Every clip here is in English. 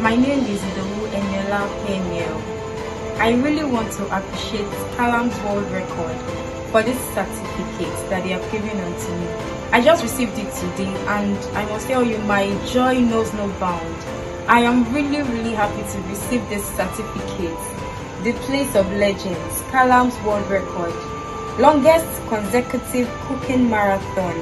My name is Idowu Eniola Peniel. I really want to appreciate Kalam's World Record for this certificate that they have given unto me. I just received it today and I must tell you my joy knows no bound. I am really really happy to receive this certificate. The place of legends, Kalam's World Record. Longest consecutive cooking marathon.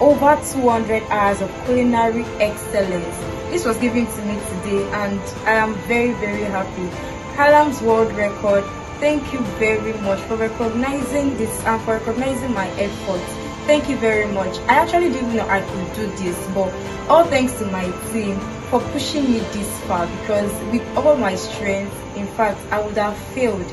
Over 200 hours of culinary excellence. This was given to me today and I am very very happy. Kalam's World Record, thank you very much for recognizing this and for recognizing my efforts. Thank you very much. I actually didn't know I could do this, but all thanks to my team for pushing me this far because with all my strength, in fact, I would have failed.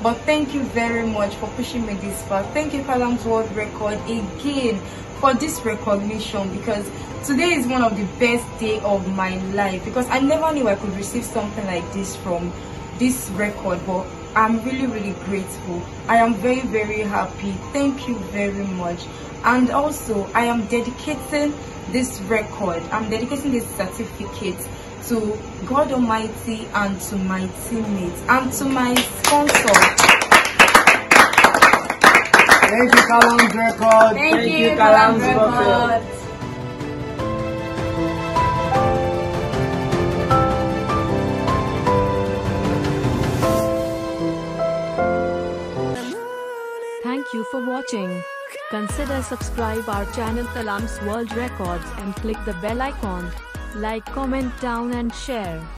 But thank you very much for pushing me this far. Thank you, Kalam's World Record, again for this recognition because today is one of the best day of my life because I never knew I could receive something like this from this record but i'm really really grateful. I am very very happy. Thank you very much. And also i am dedicating this record. I'm dedicating this certificate to god almighty and to my teammates and to my sponsor. Thank you, Kalam's Record. thank, you, Kalam's record watching. Consider subscribe our channel Kalam's World Records and click the bell icon. Like, comment down and share.